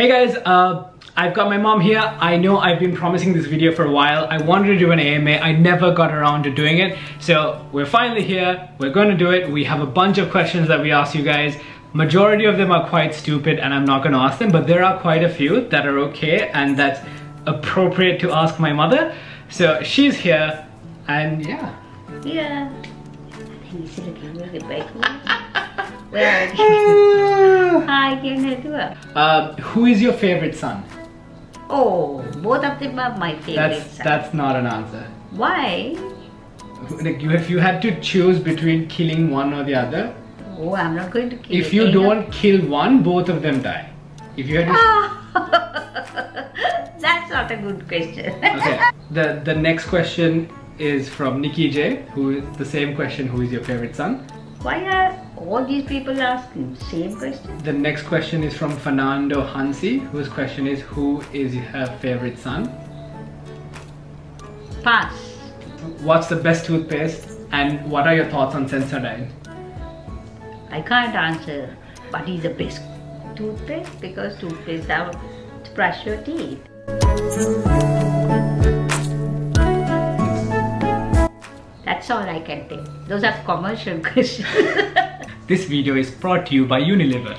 Hey guys, uh, I've got my mom here. I know I've been promising this video for a while. I wanted to do an AMA. I never got around to doing it. So we're finally here. We're going to do it. We have a bunch of questions that we asked you guys. Majority of them are quite stupid and I'm not going to ask them, but there are quite a few that are okay and that's appropriate to ask my mother. So she's here and yeah. Yeah. He's looking really big. Where Hi, can I? Uh, who is your favorite son? Oh, both of them are my favorite. That's son. that's not an answer. Why? Like you, if you had to choose between killing one or the other, Oh, I'm not going to kill if you don't kill one, both of them die. If you had to, That's not a good question. okay. The the next question is from Nikki J, who is the same question. Who is your favorite son? Why are all these people asking the same question? The next question is from Fernando Hansi, whose question is who is her favorite son? Pass. What's the best toothpaste? And what are your thoughts on Sensodyne? I can't answer what is the best toothpaste because toothpaste are to brush your teeth. That's all I can tell. Those are commercial questions. This video is brought to you by Unilever.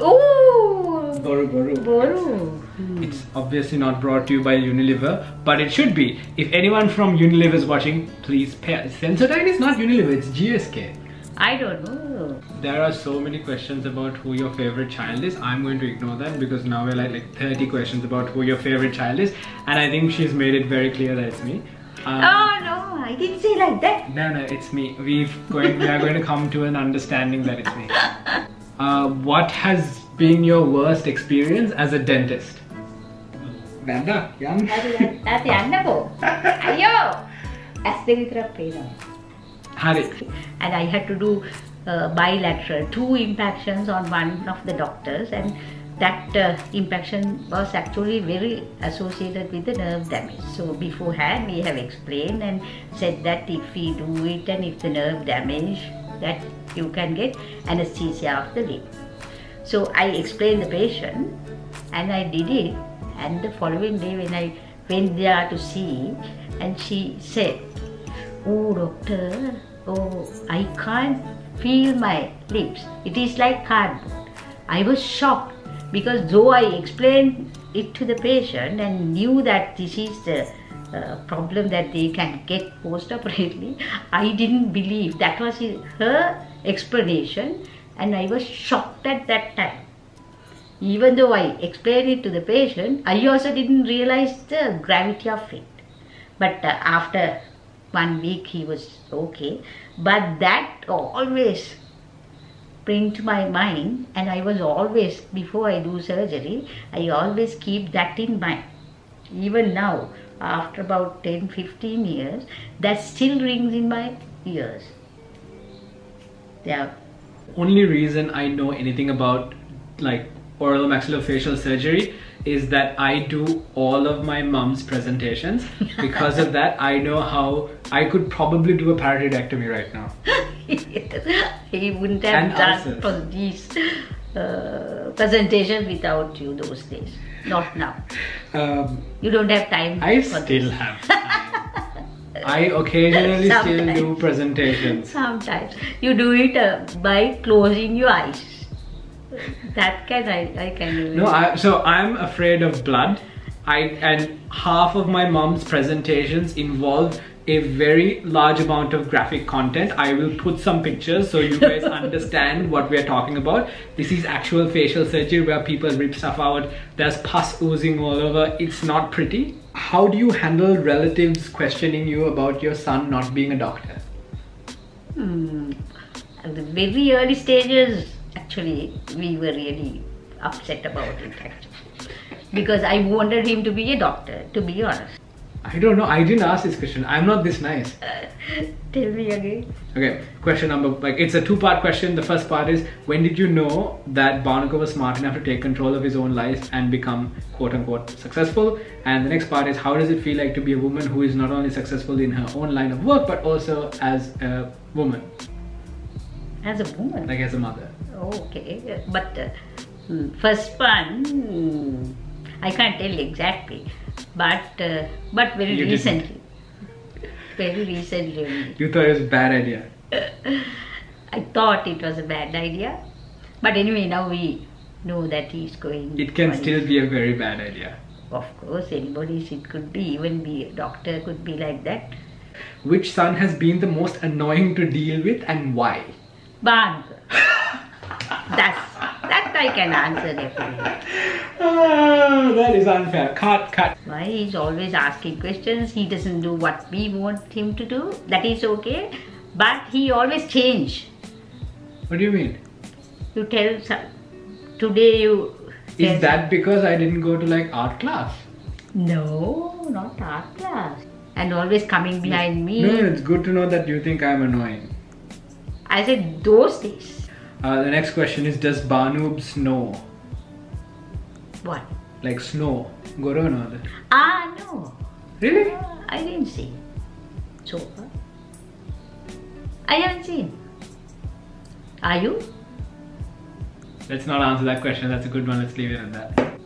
Ooh, Boru Boru. Boru. Hmm. It's obviously not brought to you by Unilever, but it should be. If anyone from Unilever is watching, please pay. Sensodyne is not Unilever, it's GSK. I don't know. There are so many questions about who your favorite child is. I'm going to ignore that because now we're like, like 30 questions about who your favorite child is, and I think she's made it very clear that it's me. Um, oh no, I didn't say like that. No, no, it's me. We've going, we are going to come to an understanding that it's me. Uh, what has been your worst experience as a dentist? വേണ്ട ഞാൻ അത് അന്ന പോ അയ്യോ അസ്തിത്ര പേരോ And I had to do uh, bilateral, two impactions on one of the doctors and that uh, impaction was actually very associated with the nerve damage so beforehand we have explained and said that if we do it and if the nerve damage that you can get anesthesia of the limb so I explained the patient and I did it and the following day when I went there to see and she said Oh, doctor, oh, I can't feel my lips. It is like cardboard. I was shocked because though I explained it to the patient and knew that this is the uh, problem that they can get post operatively, I didn't believe that was his- her explanation and I was shocked at that time. Even though I explained it to the patient, I also didn't realize the gravity of it. But uh, after one week he was okay. But that always bring to my mind and I was always, before I do surgery, I always keep that in mind. Even now, after about 10, 15 years, that still rings in my ears. Yeah. Only reason I know anything about like oral maxillofacial surgery is that I do all of my mom's presentations. Because of that, I know how I could probably do a parotidectomy right now. he wouldn't have And done for these uh, presentations without you those days. Not now. Um, You don't have time. I still this. have. I occasionally still do presentations. Sometimes you do it uh, by closing your eyes. That can I, I can do it. No, I, so I'm afraid of blood. I and half of my mom's presentations involve a very large amount of graphic content. I will put some pictures so you guys understand what we are talking about. This is actual facial surgery where people rip stuff out. There's pus oozing all over. It's not pretty. How do you handle relatives questioning you about your son not being a doctor? Hmm. At the very early stages, actually, we were really upset about it. Actually, because I wanted him to be a doctor. To be honest. I don't know. I didn't ask this question. I'm not this nice. Uh, tell me again. Okay, question number like it's a two-part question. The first part is when did you know that Bhanuka was smart enough to take control of his own life and become quote-unquote successful? And the next part is how does it feel like to be a woman who is not only successful in her own line of work but also as a woman, As a woman. like as a mother? Okay, but uh, first one, hmm, I can't tell exactly, but uh, but very You didn't. recently, very recently. You thought it was a bad idea. I thought it was a bad idea, but anyway, now we know that he's going. It can still be a very bad idea. Of course, anybody's. It could be even be a doctor could be like that. Which son has been the most annoying to deal with and why? But that's that I can answer definitely. Ah, that is unfair. Cut, cut. Why he's always asking questions. He doesn't do what we want him to do. That is okay, but he always change. What do you mean? You tell today you. Is that because I didn't go to like art class? No, not art class. And always coming behind me. No, it's good to know that you think I'm annoying. I said those days. Uh, the next question is Does Bhanoob snow? What? Like snow? Gorona. Ah, no. Really? I didn't see. So far. I haven't seen. Are you? Let's not answer that question. That's a good one. Let's leave it at that.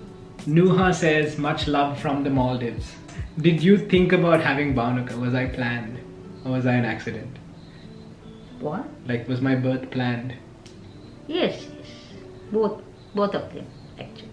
Nuha says, much love from the Maldives. Did you think about having Bhanuka? Was I planned? Or was I an accident? What? Like, was my birth planned? Yes, yes. Both, both of them, actually.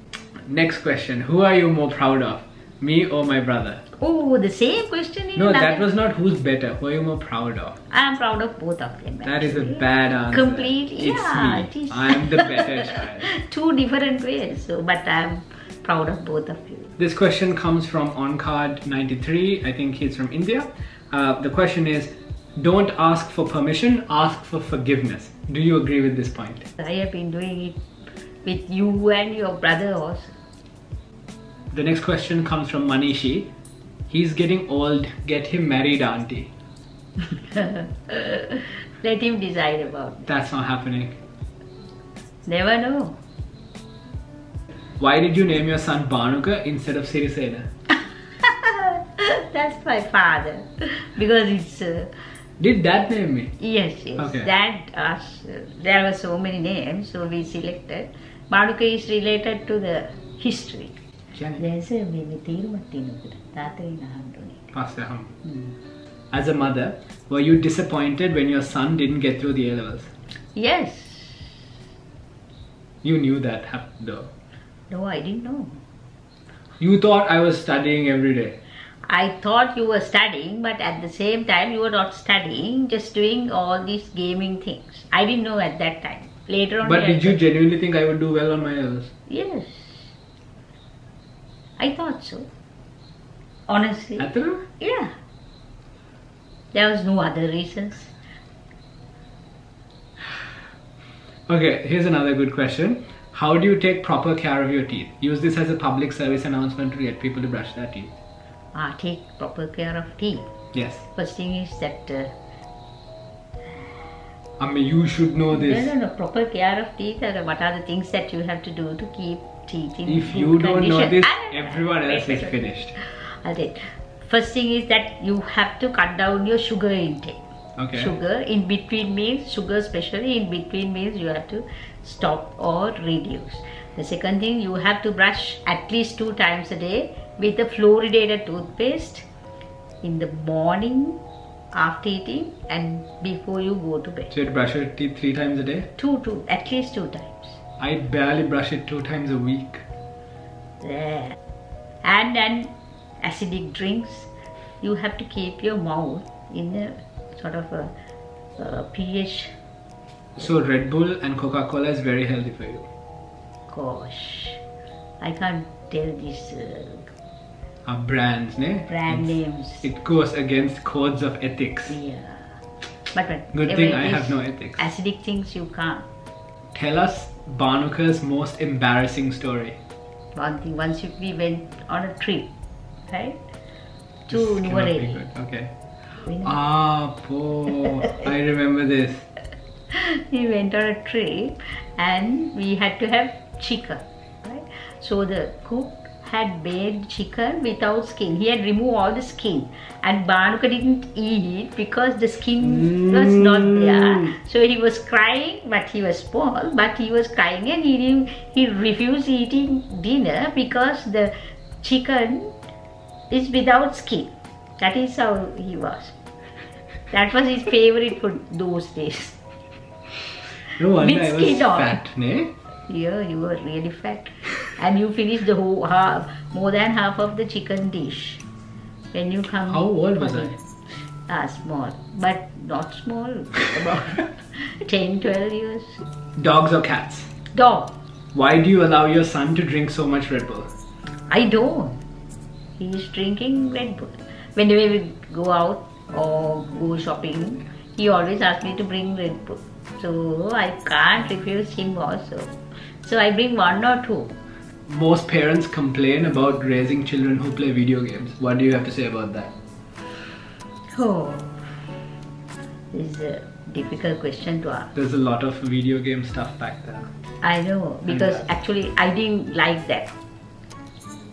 Next question. Who are you more proud of? Me or my brother? Oh, the same question No, that was not who's better. Who are you more proud of? I am proud of both of them. That is a bad answer. Completely, It's yeah, me. I am the better child. Two different ways. So, but I am proud of both of you. This question comes from OnCard93. I think he's from India. Uh, the question is Don't ask for permission, ask for forgiveness. Do you agree with this point? I have been doing it with you and your brother also. The next question comes from Manishi. He's getting old. Get him married, auntie. Let him decide about it. That's not happening. Never know. Why did you name your son Bhanuka instead of Sirisena? That's my father. Because it's. Uh, did that name it? Yes, yes. Okay. That uh, there were so many names, so we selected. Maduka is related to the history. As a mother, were you disappointed when your son didn't get through the A levels? Yes. You knew that, though. No, I didn't know. You thought I was studying every day. I thought you were studying, but at the same time, you were not studying, just doing all these gaming things. I didn't know at that time. Later on, But did you genuinely think I would do well on my levels? Yes. I thought so. Honestly. At Yeah. There was no other reasons. Okay, here's another good question. How do you take proper care of your teeth? Use this as a public service announcement to get people to brush their teeth. Ah, take proper care of teeth. Yes. First thing is that uh, I mean, you should know this. no, no, no. proper care of teeth. Are what are the things that you have to do to keep teeth in If you don't know this, Ah, everyone else is finished. I'll. First thing is that you have to cut down your sugar intake. Okay. Sugar in between meals, sugar especially in between meals, you have to stop or reduce. The second thing, you have to brush at least two times a day with a fluoridated toothpaste in the morning, after eating, and before you go to bed. So you brush your teeth three times a day? Two, two, at least two times. I barely brush it two times a week. Yeah. And then acidic drinks, you have to keep your mouth in a sort of a, a pH. So Red Bull and Coca-Cola is very healthy for you. Gosh, I can't tell these uh, Our brands, ne? brand It's- names. It goes against codes of ethics. Yeah, but, but Good thing I have no ethics. Acidic things you can't. Tell us Bhanuka's most embarrassing story. One thing, once we went on a trip, right? To This cannot be Nuwara Eliya. Okay. Ah, po. I remember this. we went on a trip and we had to have chicken right so the cook had made chicken without skin. He had removed all the skin, and Bhanuka didn't eat it because the skin was not there. Mm. So he was crying, but he was small, but he was crying and he didn't, he refused eating dinner because the chicken is without skin. That is how he was. That was his favorite food those days. No wonder With I was fat, ne? Yeah, you were really fat. And you finish the whole half, more than half of the chicken dish. When you come. How old was I? Ah, small. But not small. About 10, 12 years. Dogs or cats? Dog. Why do you allow your son to drink so much Red Bull? I don't. He is drinking Red Bull. Whenever we go out or go shopping, he always asks me to bring Red Bull. So I can't refuse him also. So I bring one or two. Most parents complain about raising children who play video games. What do you have to say about that? Oh, this is a difficult question to ask. There's a lot of video game stuff back there. I know because that- actually I didn't like that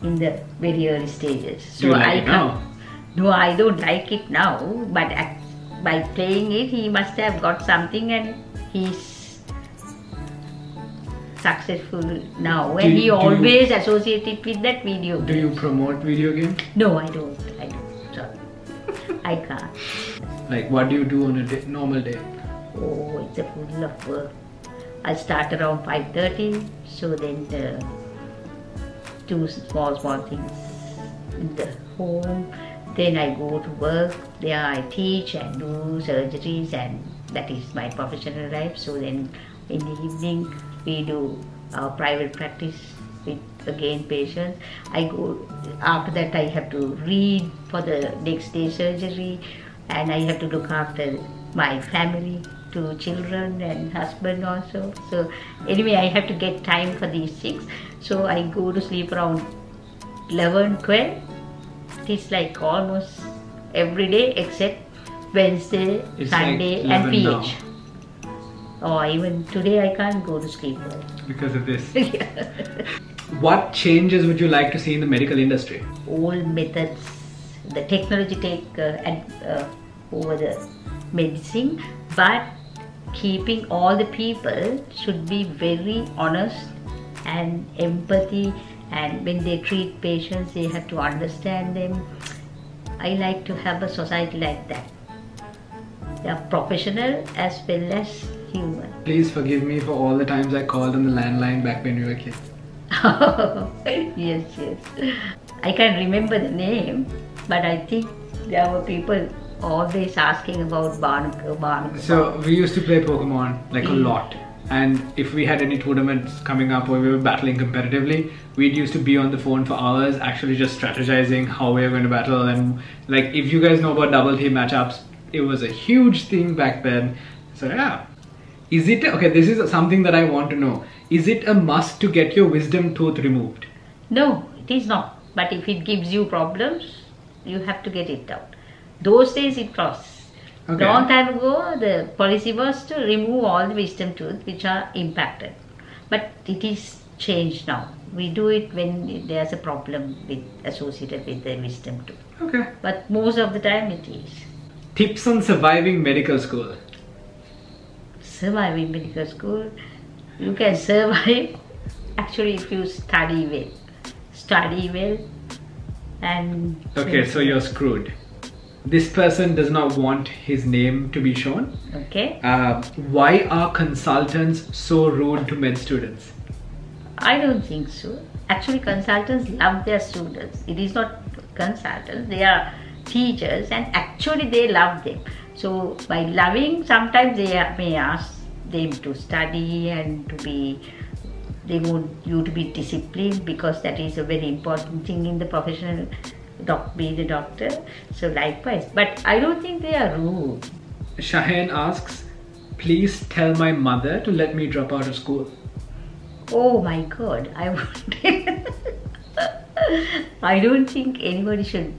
in the very early stages. So like I it now? No, I don't like it now. But by playing it, he must have got something, and he's successful now. And you- he do you- always associated with that video. Do you promote video games? No, I don't. I don't. Sorry, I can't. Like, what do you do on a day, normal day? Oh, it's a full of work. I start around 5.30, so then the do small, small things in the home. Then I go to work, there I teach and do surgeries and that is my professional life. So then in the evening we do our private practice with again patients. I go, after that I have to read for the next day surgery and I have to look after my family, two children and husband also. So anyway, I have to get time for these things. So I go to sleep around 11, 12. It is like almost every day except Wednesday, It's like Sunday and PH. now. Or even today I can't go to sleep. Because of this. What changes would you like to see in the medical industry? old methods, the technology take uh, ad, uh, over the medicine, but keeping all the people should be very honest and empathy. And when they treat patients, they have to understand them. I like to have a society like that. They are professional as well as human. Please forgive me for all the times I called on the landline back when we were kids. yes, yes. I can't remember the name, but I think there were people always asking about Bhanuka, Bhanuka. So we used to play Pokemon like a lot. And if we had any tournaments coming up or we were battling competitively, we'd used to be on the phone for hours actually just strategizing how we were going to battle. And like if you guys know about double team matchups, it was a huge thing back then. So yeah. Is it okay? This is something that I want to know. Is it a must to get your wisdom tooth removed? No, it is not. But if it gives you problems, you have to get it out. Those days it was. Okay. Long time ago, the policy was to remove all the wisdom tooth which are impacted. But it is changed now. We do it when there's a problem with associated with the wisdom tooth. Okay. But most of the time it is. Tips on surviving medical school. Surviving medical school, you can survive actually if you study well. Study well and Okay, so you're screwed. This person does not want his name to be shown. okay. Uh, why are consultants so rude to med students? I don't think so. Actually, consultants love their students. It is not consultants, they are teachers, and actually, they love them. So, by loving, sometimes they may ask them to study and to be, they want you to be disciplined because that is a very important thing in the professional doc, being a doctor. So, likewise, but I don't think they are rude. Shahen asks, please tell my mother to let me drop out of school. Oh my god, I would. I don't think anybody should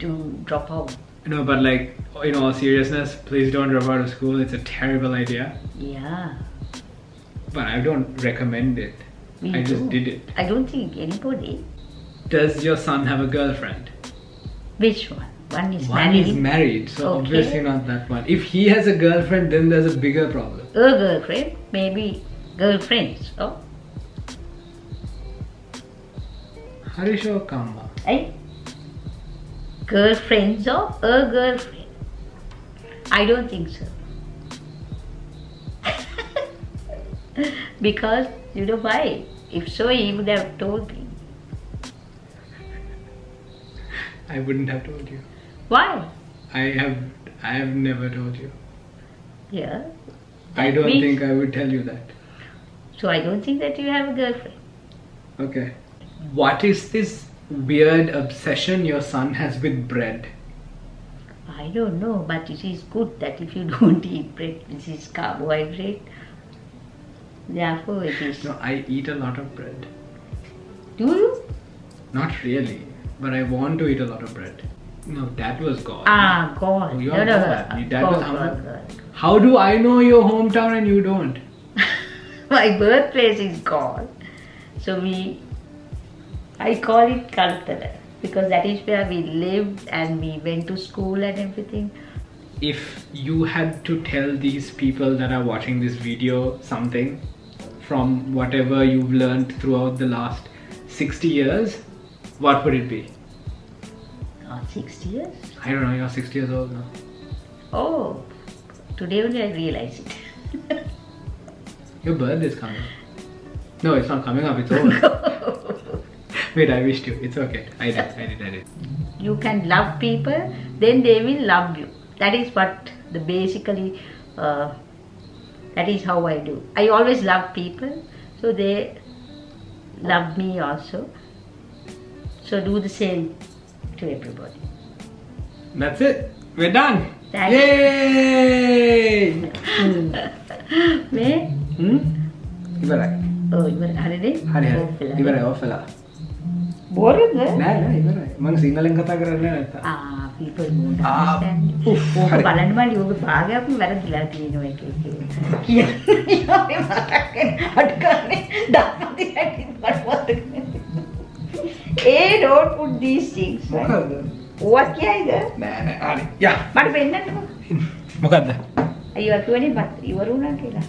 do drop out. No, but like, in all seriousness, please don't drop out of school. It's a terrible idea. Yeah, But I don't recommend it. we I just did it. I don't think anybody Does your son have a girlfriend? Which one? One is One married. is married, so Okay. obviously not that one. If he has a girlfriend, then there's a bigger problem. A girlfriend, maybe girlfriends. Oh, Harisho Kamba. eh? Girlfriends or a girlfriend? I don't think so. because you know why? If so, he would have told me. I wouldn't have told you. Why? I have I have never told you. Yeah. I don't means- think I would tell you that. So I don't think that you have a girlfriend. Okay. What is this weird obsession your son has with bread? I don't know, but it is good that if you don't eat bread, this is carbohydrate. Therefore, it is. No, I eat a lot of bread. Do you? Not really, but I want to eat a lot of bread. No, that was God. Ah, God. Oh, you're no, God. no. That God, was how- God, God. How do I know your hometown and you don't? My birthplace is God. So we, I call it Kalutara because that is where we lived and we went to school and everything. If you had to tell these people that are watching this video something from whatever you've learned throughout the last 60 years, what would it be? Oh, 60 years? I don't know, you're 60 years old now. Oh, today only I realized it. Your birthday is coming. No, it's not coming up, it's over. Wait, I wished you. It's okay. I did, I did, I did. You can love people, then they will love you. That is what the basically, uh, that is how I do. I always love people, so they love me also. So do the same to everybody. That's it. We're done. Yay! Me? Hmm? Ibarai. Oh, Ibarai. Hari ni? Hari hari. Ibarai, Ofela. බෝරද නෑ නෑ ඉවරයි. මම සිංහලෙන් කතා කරන්නේ නැත්තා. Ah, people won't understand. ඕක. බලන්න මල්ලි ඕක භාගයක්ම වැරදිලා තියෙනවා එක එක. කියන්නේ මතකෙන් අඩකන්නේ දාපති හැටි බලවත්. ඒ don't put these things. මොකද්ද? ඕවත් කියයිද? නෑ නෑ හරි. යා. මට පෙන්නන්නකෝ. මොකද්ද? අයියෝ කිව්වනේ මත් ඉවරුණා කියලා.